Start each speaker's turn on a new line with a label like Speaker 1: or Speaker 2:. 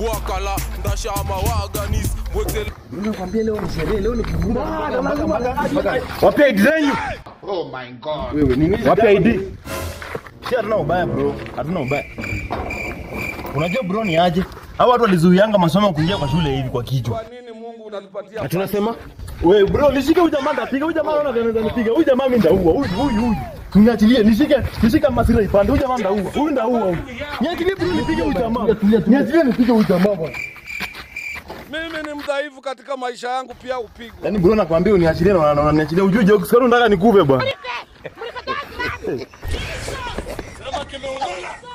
Speaker 1: bwakala ndashama waganis mwexel
Speaker 2: Nakwambia leo ni sherehe, leo ni mpaka mpaka.
Speaker 3: Wapi ID zenyu?
Speaker 4: Oh my god.
Speaker 2: Wewe nini?
Speaker 3: Wapi ID? Si hatuna ubaya bro, hatuna ubaya. Unajua bro ni aje? Hao watu walizuianga masomo kuingia kwa shule hivi kwa kichwa.
Speaker 1: kwa nini mungu unatupatia
Speaker 3: Na tunasema wewe bro, nishike huyu jamaa ndapiga. Huyu jamaa anaona anaweza nipiga. Huyu jamaa mimi ndaua. Huyu huyu huyu. Niachilie, nishike, nishike masira ipande. Huyu jamaa ndaua. Huyu ndaua. Niachilie tu nipige huyu jamaa. Niachilie nipige huyu jamaa bwana.
Speaker 1: Mimi ni mdhaifu katika maisha yangu pia upigwe.
Speaker 3: Yaani bro nakwambia uniachilie na unaniachilia ujue joke sikaru, unataka nikuve bwana. Sema kimeondoka.